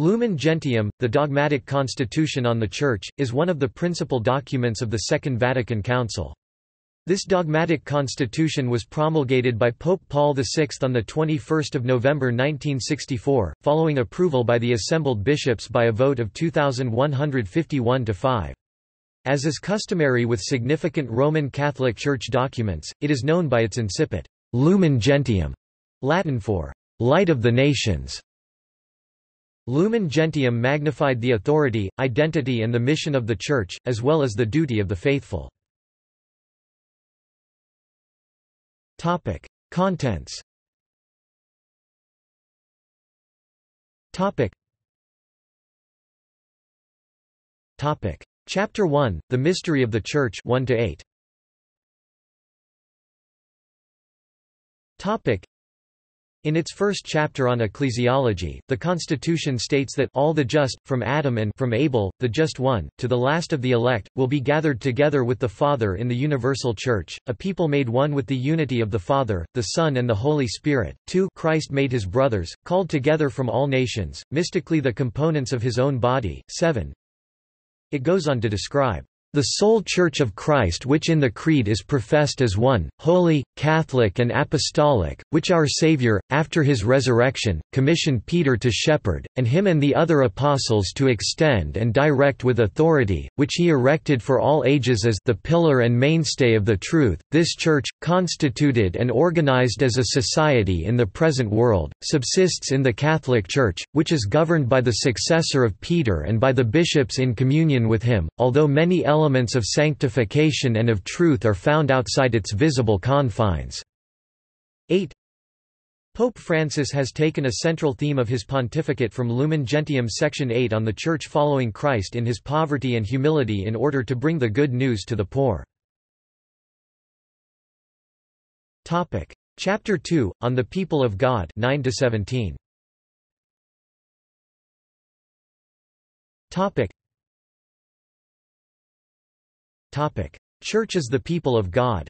Lumen Gentium, the dogmatic constitution on the Church, is one of the principal documents of the Second Vatican Council. This dogmatic constitution was promulgated by Pope Paul VI on 21 November 1964, following approval by the assembled bishops by a vote of 2,151 to 5. As is customary with significant Roman Catholic Church documents, it is known by its incipit, Lumen Gentium, Latin for light of the nations. Lumen Gentium magnified the authority, identity and the mission of the Church, as well as the duty of the faithful. Contents Chapter 1, The Mystery of the Church 1 to 8. In its first chapter on ecclesiology, the Constitution states that all the just, from Adam and from Abel, the just one, to the last of the elect, will be gathered together with the Father in the universal Church, a people made one with the unity of the Father, the Son and the Holy Spirit. 2 Christ made his brothers, called together from all nations, mystically the components of his own body. 7 It goes on to describe the sole Church of Christ which in the Creed is professed as one, holy, Catholic and Apostolic, which our Saviour, after his resurrection, commissioned Peter to shepherd, and him and the other apostles to extend and direct with authority, which he erected for all ages as the pillar and mainstay of the truth. This Church, constituted and organized as a society in the present world, subsists in the Catholic Church, which is governed by the successor of Peter and by the bishops in communion with him, although many elements elements of sanctification and of truth are found outside its visible confines. 8. Pope Francis has taken a central theme of his pontificate from Lumen Gentium section 8 on the Church following Christ in his poverty and humility in order to bring the good news to the poor. Topic: Chapter 2 on the people of God 9 to 17. Topic: Topic: Church is the people of God.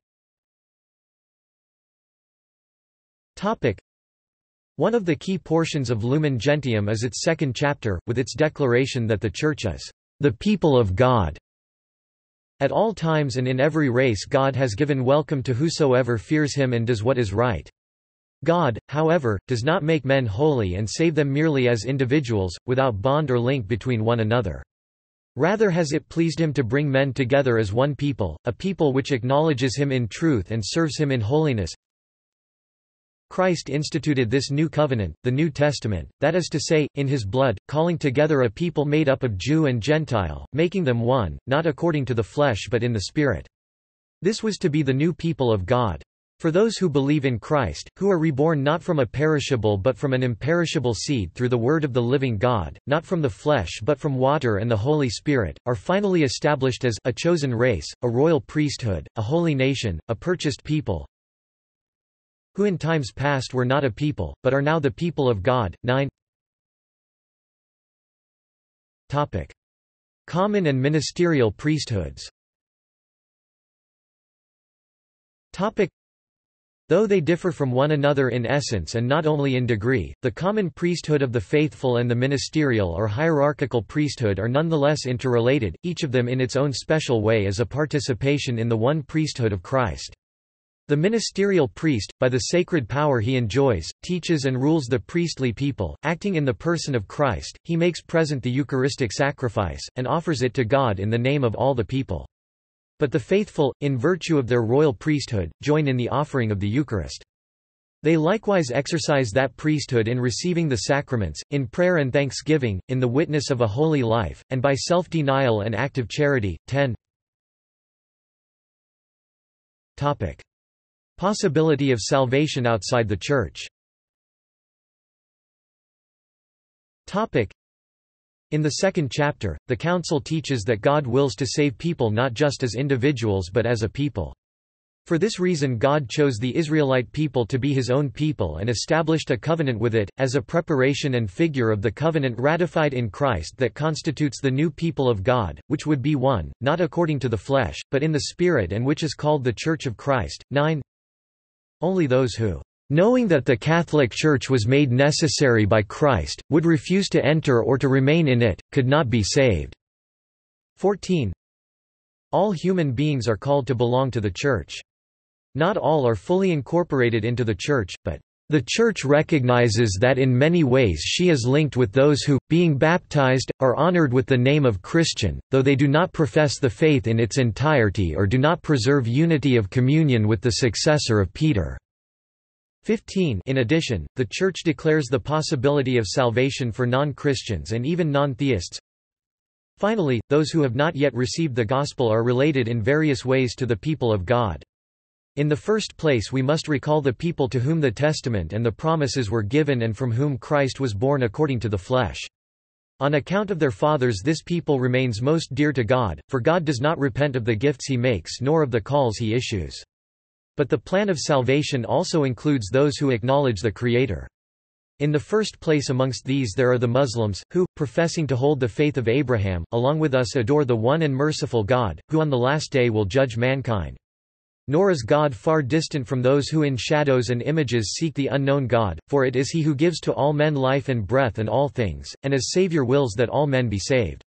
One of the key portions of Lumen Gentium is its second chapter, with its declaration that the Church is the people of God. At all times and in every race God has given welcome to whosoever fears him and does what is right. God, however, does not make men holy and save them merely as individuals, without bond or link between one another. Rather has it pleased him to bring men together as one people, a people which acknowledges him in truth and serves him in holiness. Christ instituted this new covenant, the New Testament, that is to say, in his blood, calling together a people made up of Jew and Gentile, making them one, not according to the flesh but in the Spirit. This was to be the new people of God. For those who believe in Christ, who are reborn not from a perishable but from an imperishable seed through the word of the living God, not from the flesh but from water and the Holy Spirit, are finally established as a chosen race, a royal priesthood, a holy nation, a purchased people, who in times past were not a people, but are now the people of God. 9 Topic. Common and ministerial priesthoods Topic. Though they differ from one another in essence and not only in degree, the common priesthood of the faithful and the ministerial or hierarchical priesthood are nonetheless interrelated, each of them in its own special way as a participation in the one priesthood of Christ. The ministerial priest, by the sacred power he enjoys, teaches and rules the priestly people, acting in the person of Christ, he makes present the Eucharistic sacrifice, and offers it to God in the name of all the people. But the faithful, in virtue of their royal priesthood, join in the offering of the Eucharist. They likewise exercise that priesthood in receiving the sacraments, in prayer and thanksgiving, in the witness of a holy life, and by self-denial and active charity. 10 Topic. Possibility of salvation outside the Church Topic. In the second chapter, the Council teaches that God wills to save people not just as individuals but as a people. For this reason God chose the Israelite people to be his own people and established a covenant with it, as a preparation and figure of the covenant ratified in Christ that constitutes the new people of God, which would be one, not according to the flesh, but in the Spirit and which is called the Church of Christ. 9 Only those who knowing that the Catholic Church was made necessary by Christ, would refuse to enter or to remain in it, could not be saved." 14 All human beings are called to belong to the Church. Not all are fully incorporated into the Church, but the Church recognizes that in many ways she is linked with those who, being baptized, are honored with the name of Christian, though they do not profess the faith in its entirety or do not preserve unity of communion with the successor of Peter. 15 In addition, the Church declares the possibility of salvation for non-Christians and even non-theists. Finally, those who have not yet received the Gospel are related in various ways to the people of God. In the first place we must recall the people to whom the Testament and the promises were given and from whom Christ was born according to the flesh. On account of their fathers this people remains most dear to God, for God does not repent of the gifts he makes nor of the calls he issues. But the plan of salvation also includes those who acknowledge the Creator. In the first place amongst these there are the Muslims, who, professing to hold the faith of Abraham, along with us adore the one and merciful God, who on the last day will judge mankind. Nor is God far distant from those who in shadows and images seek the unknown God, for it is he who gives to all men life and breath and all things, and as Saviour wills that all men be saved.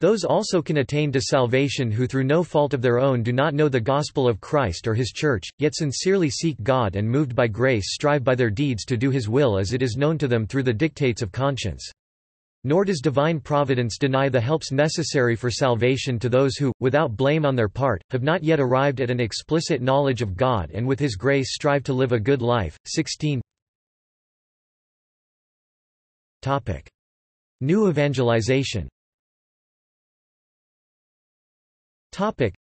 Those also can attain to salvation who through no fault of their own do not know the gospel of Christ or his church, yet sincerely seek God and moved by grace strive by their deeds to do his will as it is known to them through the dictates of conscience. Nor does divine providence deny the helps necessary for salvation to those who, without blame on their part, have not yet arrived at an explicit knowledge of God and with His grace strive to live a good life. 16 Topic. New evangelization Topic.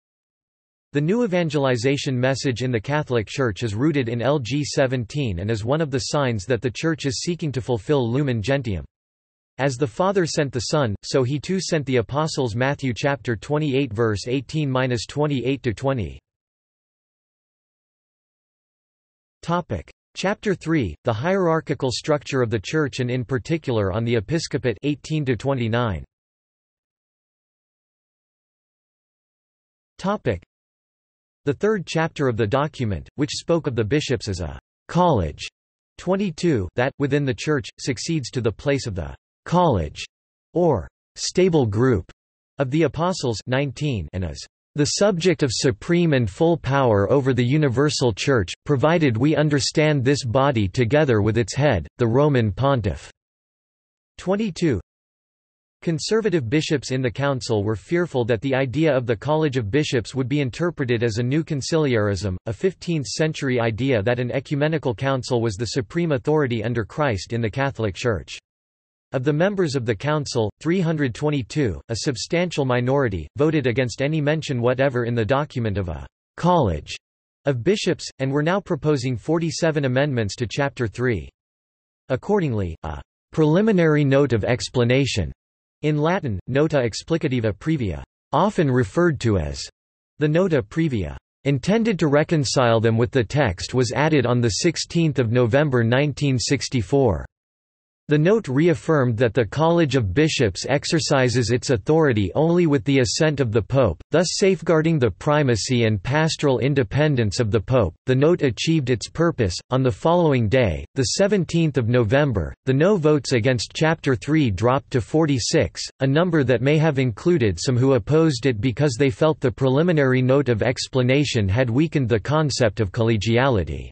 The new evangelization message in the Catholic Church is rooted in LG 17 and is one of the signs that the Church is seeking to fulfill Lumen Gentium. As the Father sent the Son, so he too sent the apostles Matthew chapter 28 verse 18-28 to 20. Topic: Chapter 3: The hierarchical structure of the church and in particular on the episcopate 18 to 29. The third chapter of the document, which spoke of the bishops as a college 22 that, within the Church, succeeds to the place of the college, or stable group of the Apostles 19 and is the subject of supreme and full power over the universal Church, provided we understand this body together with its head, the Roman pontiff." 22 Conservative bishops in the council were fearful that the idea of the College of Bishops would be interpreted as a new conciliarism, a 15th-century idea that an ecumenical council was the supreme authority under Christ in the Catholic Church. Of the members of the Council, 322, a substantial minority, voted against any mention whatever in the document of a «college» of bishops, and were now proposing 47 amendments to Chapter 3. Accordingly, a «preliminary note of explanation» in Latin, nota explicativa previa, often referred to as the nota previa, intended to reconcile them with the text was added on 16 November 1964. The note reaffirmed that the College of Bishops exercises its authority only with the assent of the Pope, thus safeguarding the primacy and pastoral independence of the Pope. The note achieved its purpose. On the following day, the 17th of November, the no votes against Chapter 3 dropped to 46, a number that may have included some who opposed it because they felt the preliminary note of explanation had weakened the concept of collegiality.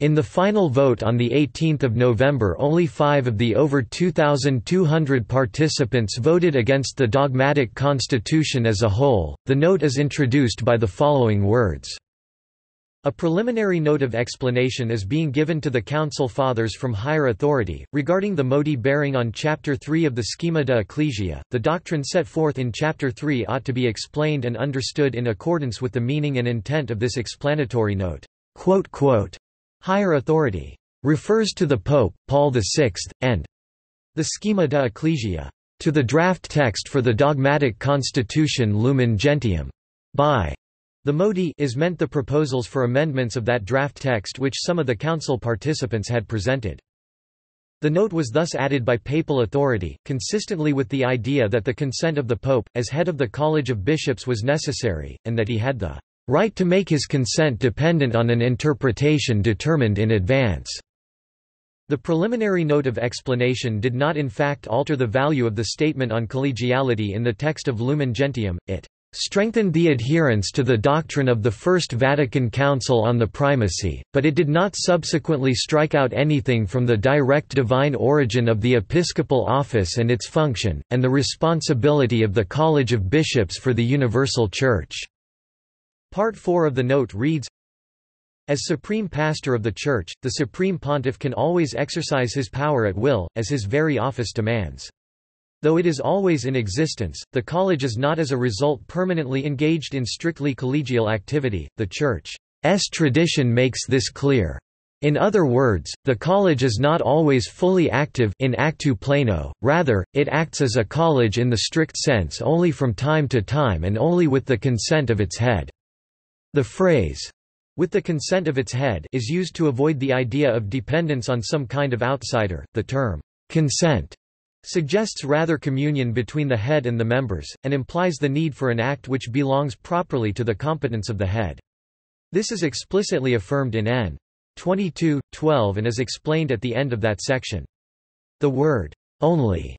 In the final vote on 18 November only five of the over 2,200 participants voted against the dogmatic constitution as a whole. The note is introduced by the following words. A preliminary note of explanation is being given to the Council Fathers from higher authority, regarding the modi bearing on Chapter 3 of the Schema de Ecclesia. The doctrine set forth in Chapter 3 ought to be explained and understood in accordance with the meaning and intent of this explanatory note. Higher authority refers to the Pope, Paul VI, and the Schema de Ecclesia to the draft text for the dogmatic constitution Lumen Gentium. By the Modi is meant the proposals for amendments of that draft text which some of the council participants had presented. The note was thus added by papal authority, consistently with the idea that the consent of the Pope, as head of the College of Bishops was necessary, and that he had the right to make his consent dependent on an interpretation determined in advance." The preliminary note of explanation did not in fact alter the value of the statement on collegiality in the text of Lumen Gentium, it strengthened the adherence to the doctrine of the First Vatican Council on the primacy, but it did not subsequently strike out anything from the direct divine origin of the episcopal office and its function, and the responsibility of the College of Bishops for the Universal Church." Part 4 of the note reads, as supreme pastor of the Church, the supreme pontiff can always exercise his power at will, as his very office demands. Though it is always in existence, the college is not as a result permanently engaged in strictly collegial activity. The Church's tradition makes this clear. In other words, the college is not always fully active in actu pleno, rather, it acts as a college in the strict sense only from time to time and only with the consent of its head. The phrase, with the consent of its head is used to avoid the idea of dependence on some kind of outsider. The term, consent, suggests rather communion between the head and the members, and implies the need for an act which belongs properly to the competence of the head. This is explicitly affirmed in N. 22, 12 and is explained at the end of that section. The word, only,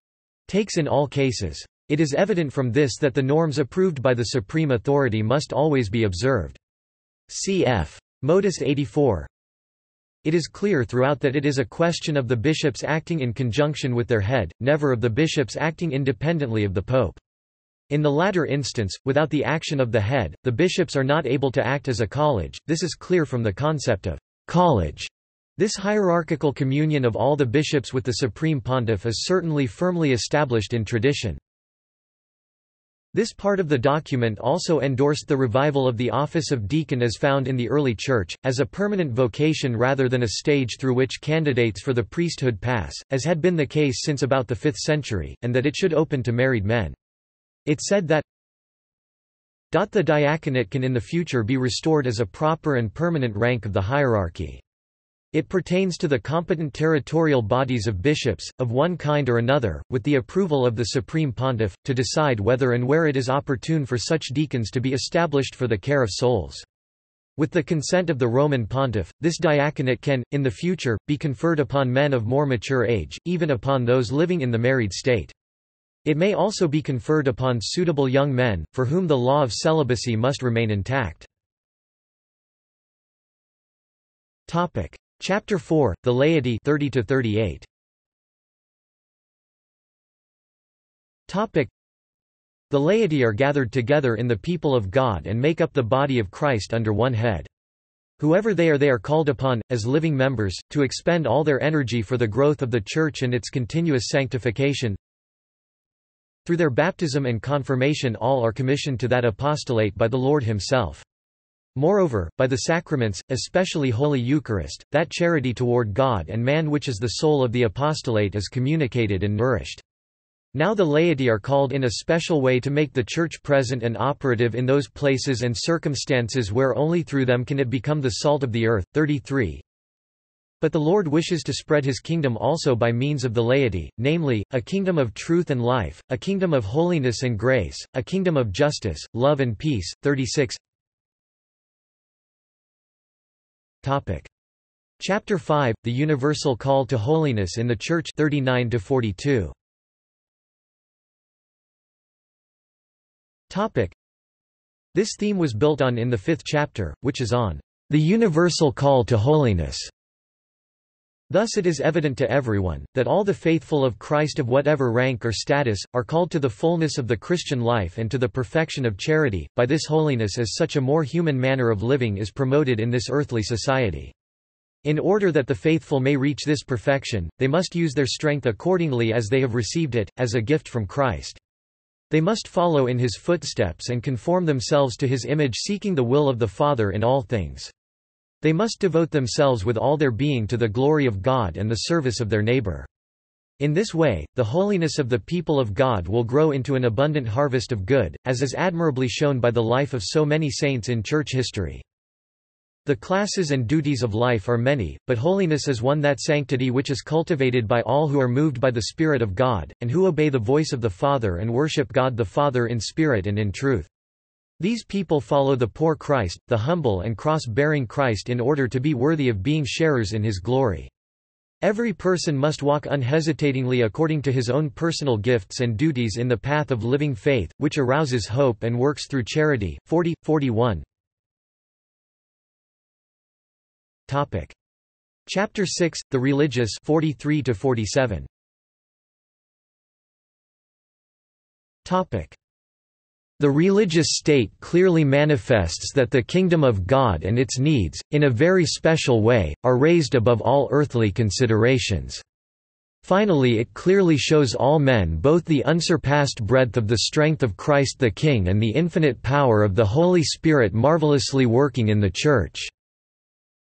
takes in all cases. It is evident from this that the norms approved by the supreme authority must always be observed. Cf. Modus 84, it is clear throughout that it is a question of the bishops acting in conjunction with their head, never of the bishops acting independently of the pope. In the latter instance, without the action of the head, the bishops are not able to act as a college, this is clear from the concept of college. This hierarchical communion of all the bishops with the supreme pontiff is certainly firmly established in tradition. This part of the document also endorsed the revival of the office of deacon as found in the early Church, as a permanent vocation rather than a stage through which candidates for the priesthood pass, as had been the case since about the 5th century, and that it should open to married men. It said that the diaconate can in the future be restored as a proper and permanent rank of the hierarchy. It pertains to the competent territorial bodies of bishops, of one kind or another, with the approval of the Supreme Pontiff, to decide whether and where it is opportune for such deacons to be established for the care of souls. With the consent of the Roman pontiff, this diaconate can, in the future, be conferred upon men of more mature age, even upon those living in the married state. It may also be conferred upon suitable young men, for whom the law of celibacy must remain intact. Chapter 4, The Laity 30 to 38. Topic The laity are gathered together in the people of God and make up the body of Christ under one head. Whoever they are they are called upon, as living members, to expend all their energy for the growth of the Church and its continuous sanctification. Through their baptism and confirmation all are commissioned to that apostolate by the Lord himself. Moreover, by the sacraments, especially Holy Eucharist, that charity toward God and man which is the soul of the apostolate is communicated and nourished. Now the laity are called in a special way to make the Church present and operative in those places and circumstances where only through them can it become the salt of the earth. 33. But the Lord wishes to spread his kingdom also by means of the laity, namely, a kingdom of truth and life, a kingdom of holiness and grace, a kingdom of justice, love and peace. 36. Topic. Chapter 5 The Universal Call to Holiness in the Church 39 to 42 Topic. This theme was built on in the 5th chapter which is on the universal call to holiness Thus it is evident to everyone, that all the faithful of Christ of whatever rank or status, are called to the fullness of the Christian life and to the perfection of charity, by this holiness as such a more human manner of living is promoted in this earthly society. In order that the faithful may reach this perfection, they must use their strength accordingly as they have received it, as a gift from Christ. They must follow in his footsteps and conform themselves to his image seeking the will of the Father in all things. They must devote themselves with all their being to the glory of God and the service of their neighbor. In this way, the holiness of the people of God will grow into an abundant harvest of good, as is admirably shown by the life of so many saints in church history. The classes and duties of life are many, but holiness is one that sanctity which is cultivated by all who are moved by the Spirit of God, and who obey the voice of the Father and worship God the Father in spirit and in truth. These people follow the poor Christ, the humble and cross-bearing Christ in order to be worthy of being sharers in his glory. Every person must walk unhesitatingly according to his own personal gifts and duties in the path of living faith, which arouses hope and works through charity. 40, 41 Topic. Chapter 6, The Religious 43 to 47. Topic. The religious state clearly manifests that the kingdom of God and its needs, in a very special way, are raised above all earthly considerations. Finally it clearly shows all men both the unsurpassed breadth of the strength of Christ the King and the infinite power of the Holy Spirit marvelously working in the Church.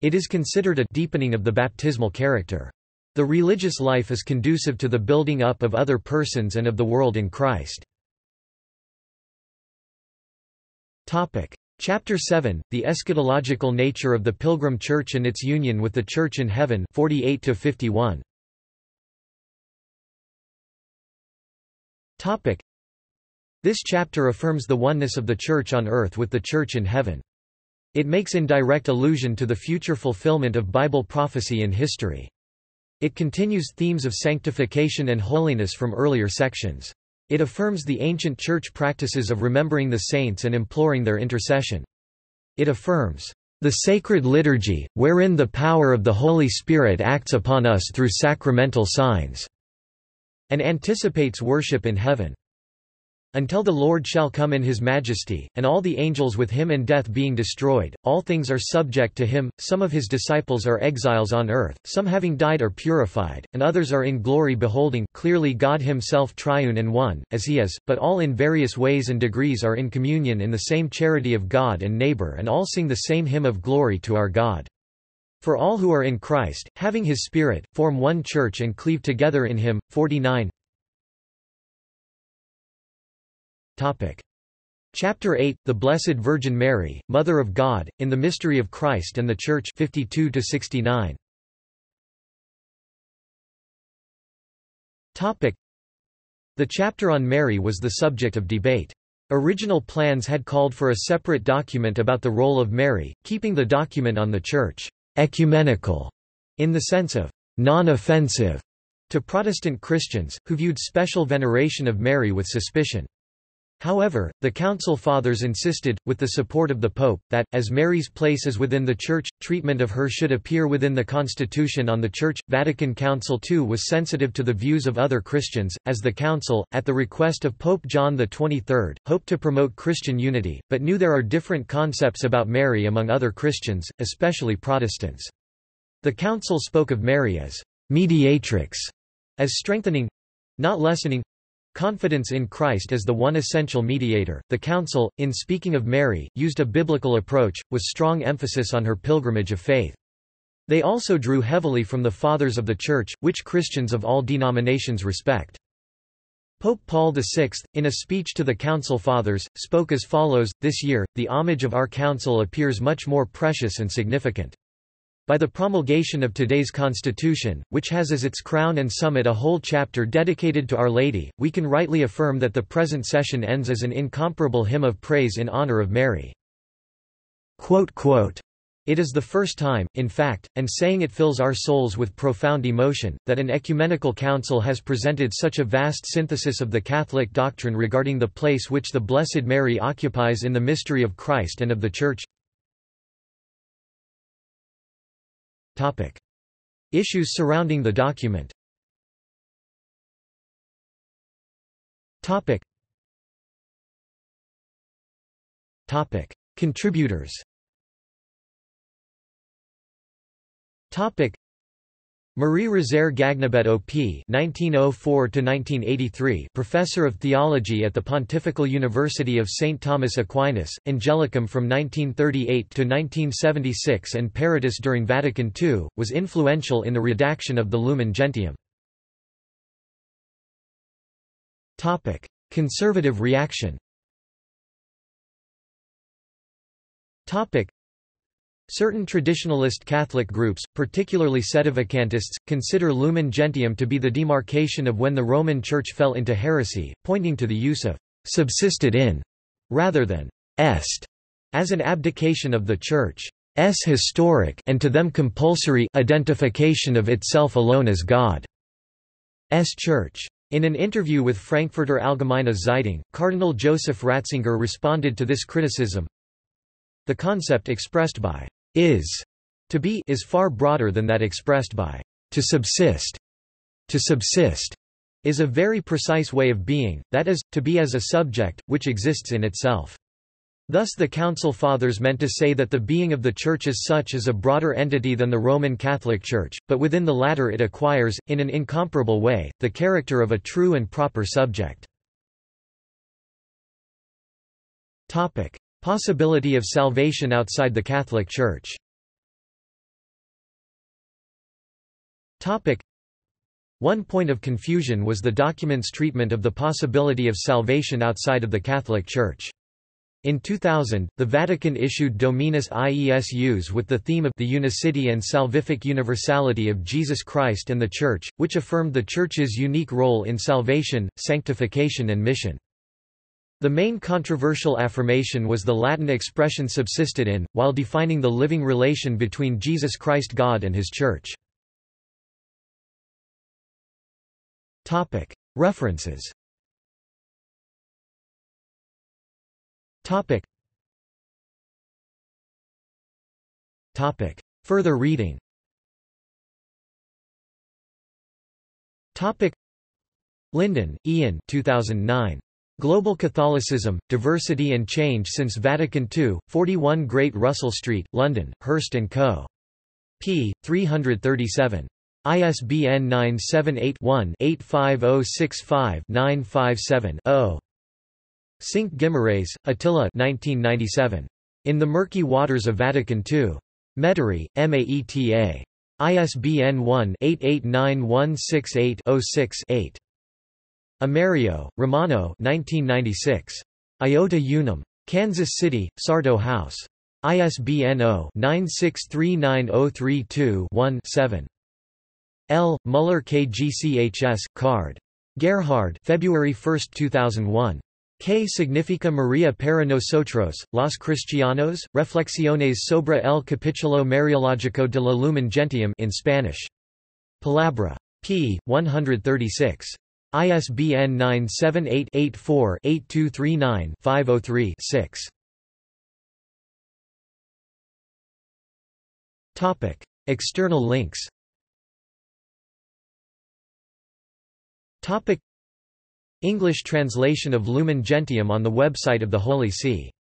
It is considered a deepening of the baptismal character. The religious life is conducive to the building up of other persons and of the world in Christ. Chapter 7, The Eschatological Nature of the Pilgrim Church and its Union with the Church in Heaven 48 -51. Topic. This chapter affirms the oneness of the Church on earth with the Church in Heaven. It makes indirect allusion to the future fulfillment of Bible prophecy in history. It continues themes of sanctification and holiness from earlier sections. It affirms the ancient church practices of remembering the saints and imploring their intercession. It affirms, "...the sacred liturgy, wherein the power of the Holy Spirit acts upon us through sacramental signs," and anticipates worship in heaven until the Lord shall come in his majesty, and all the angels with him and death being destroyed, all things are subject to him, some of his disciples are exiles on earth, some having died are purified, and others are in glory beholding clearly God himself triune and one, as he is, but all in various ways and degrees are in communion in the same charity of God and neighbor and all sing the same hymn of glory to our God. For all who are in Christ, having his Spirit, form one church and cleave together in him. 49 Topic. Chapter 8, The Blessed Virgin Mary, Mother of God, in the Mystery of Christ and the Church 52 69. Topic. The chapter on Mary was the subject of debate. Original plans had called for a separate document about the role of Mary, keeping the document on the Church ecumenical, in the sense of non-offensive to Protestant Christians, who viewed special veneration of Mary with suspicion. However, the Council Fathers insisted, with the support of the Pope, that, as Mary's place is within the Church, treatment of her should appear within the Constitution on the Church. Vatican Council II was sensitive to the views of other Christians, as the Council, at the request of Pope John XXIII, hoped to promote Christian unity, but knew there are different concepts about Mary among other Christians, especially Protestants. The Council spoke of Mary as mediatrix, as strengthening not lessening Confidence in Christ as the one essential mediator. The Council, in speaking of Mary, used a biblical approach, with strong emphasis on her pilgrimage of faith. They also drew heavily from the Fathers of the Church, which Christians of all denominations respect. Pope Paul VI, in a speech to the Council Fathers, spoke as follows, This year, the homage of our Council appears much more precious and significant. By the promulgation of today's Constitution, which has as its crown and summit a whole chapter dedicated to Our Lady, we can rightly affirm that the present session ends as an incomparable hymn of praise in honor of Mary. It is the first time, in fact, and saying it fills our souls with profound emotion, that an ecumenical council has presented such a vast synthesis of the Catholic doctrine regarding the place which the Blessed Mary occupies in the mystery of Christ and of the Church. Topic. Issues surrounding the document Topic. Topic. Contributors Topic. Marie Rosaire Gagnebet OP (1904–1983), professor of theology at the Pontifical University of St. Thomas Aquinas, Angelicum from 1938 to 1976 and Peritus during Vatican II, was influential in the redaction of the Lumen Gentium. Topic: Conservative reaction. Certain traditionalist Catholic groups, particularly Sedevacantists, consider Lumen Gentium to be the demarcation of when the Roman Church fell into heresy, pointing to the use of «subsisted in» rather than est as an abdication of the Church's historic and to them compulsory identification of itself alone as God's Church. In an interview with Frankfurter Allgemeine Zeitung, Cardinal Joseph Ratzinger responded to this criticism. The concept expressed by is to be is far broader than that expressed by to subsist. To subsist is a very precise way of being, that is, to be as a subject, which exists in itself. Thus the Council Fathers meant to say that the being of the Church as such is a broader entity than the Roman Catholic Church, but within the latter it acquires, in an incomparable way, the character of a true and proper subject. Possibility of salvation outside the Catholic Church One point of confusion was the document's treatment of the possibility of salvation outside of the Catholic Church. In 2000, the Vatican issued Dominus Iesus with the theme of the unicity and salvific universality of Jesus Christ and the Church, which affirmed the Church's unique role in salvation, sanctification and mission. The main controversial affirmation was the Latin expression subsisted in, while defining the living relation between Jesus Christ God and His Church. References. Further reading. Linden, Ian 2009. Global Catholicism, Diversity and Change Since Vatican II, 41 Great Russell Street, London, Hurst & Co. p. 337. ISBN 978-1-85065-957-0. Sinke Guimarães, Atila 1997. In the Murky Waters of Vatican II. Metairie, Maeta. ISBN 1-889168-06-8. Amerio, Romano 1996. Iota Unum. Kansas City, Sarto House. ISBN 0-9639032-1-7. L. Muller KGCHS, card. Gerhard February 1, 2001. Que significa Maria para nosotros, los cristianos? Reflexiones sobre el capítulo mariológico de la Lumen Gentium in Spanish. Palabra. p. 136. ISBN 978-84-8239-503-6. External links English translation of Lumen Gentium on the website of the Holy See